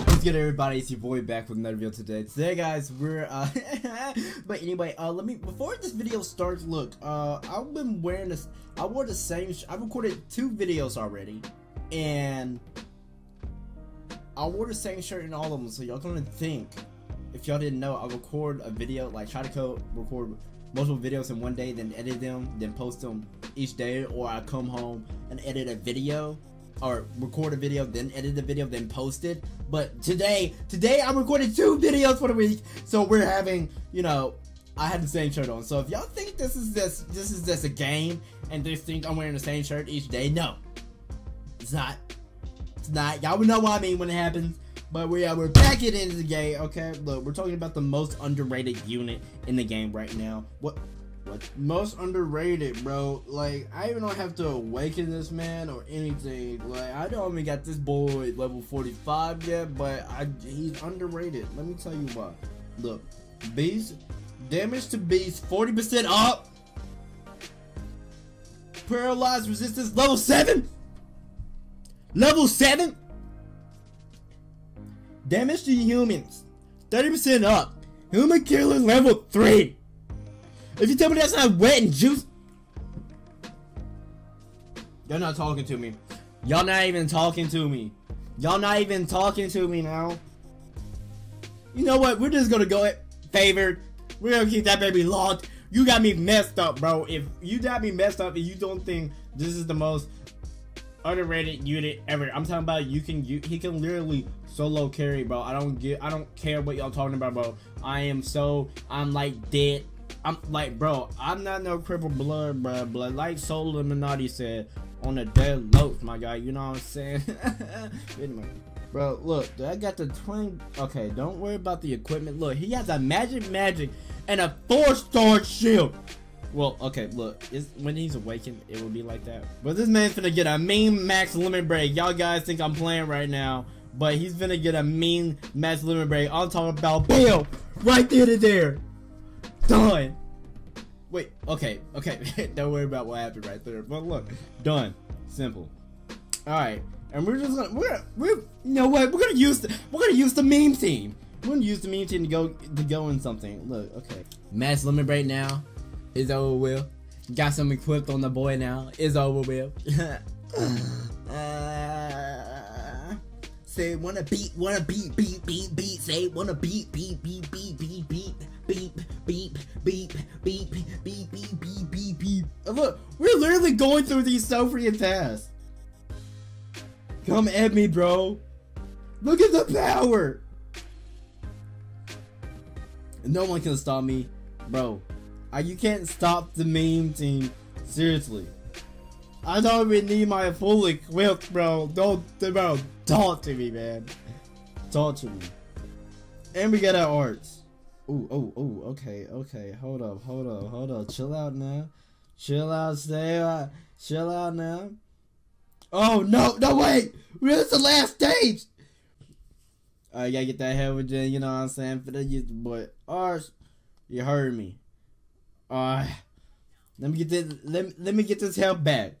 What's good everybody, it's your boy back with another video today. Today guys, we're uh but anyway, uh let me before this video starts, look, uh I've been wearing this I wore the same I recorded two videos already and I wore the same shirt in all of them, so y'all gonna think if y'all didn't know, I record a video, like try to co record multiple videos in one day, then edit them, then post them each day, or I come home and edit a video or record a video, then edit the video, then post it. But today, today I recorded two videos for the week, so we're having, you know, I had the same shirt on. So if y'all think this is just this is just a game and just think I'm wearing the same shirt each day, no, it's not. It's not. Y'all will know what I mean when it happens. But we are we're back it into the game. Okay, look, we're talking about the most underrated unit in the game right now. What? What? Most underrated, bro. Like I even don't have to awaken this man or anything. Like I don't even got this boy level 45 yet, but I he's underrated. Let me tell you why. Look, beast damage to beast 40% up. Paralyzed resistance level seven. Level seven. Damage to humans 30% up. Human killer level three. If you tell me that's not wet and juice, you're not talking to me. Y'all not even talking to me. Y'all not even talking to me now. You know what? We're just gonna go it favored. We're gonna keep that baby locked. You got me messed up, bro. If you got me messed up and you don't think this is the most underrated unit ever, I'm talking about you can you he can literally solo carry, bro. I don't get I don't care what y'all talking about, bro. I am so I'm like dead I'm like, bro, I'm not no crippled blood, bro. But like Soul Illuminati said on the dead notes, my guy. You know what I'm saying? anyway, bro, look, I got the twin. Okay, don't worry about the equipment. Look, he has a magic, magic, and a four-star shield. Well, okay, look, when he's awakened, it will be like that. But this man's gonna get a mean max limit break. Y'all guys think I'm playing right now, but he's gonna get a mean max limit break. I'm talking about Bill, right there to there. Done. Wait, okay, okay. Don't worry about what happened right there. But look, done. Simple. Alright. And we're just gonna we're we're you know what, we're gonna use the we're gonna use the meme team. We're gonna use the meme team to go to go in something. Look, okay. Max limit break now is over with. Got some equipped on the boy now. Is over with. say wanna beat, wanna beat, beat, beat, beat. Say wanna beat, beat, beat, beat, beat, beat beep, beep, literally going through these so freaking fast. Come at me, bro. Look at the power. No one can stop me, bro. You can't stop the meme team. Seriously. I don't even need my full equip, bro. Don't, bro, talk to me, man. Talk to me. And we got our arts. Oh, oh, oh, okay, okay. Hold up, hold up, hold up. Chill out now. Chill out, stay out. Chill out now. Oh, no, no, wait. We're at the last stage. I uh, gotta get that head with you know what I'm saying? For the youth, but ours, you heard me. Alright. let me get this, let, let me get this help back.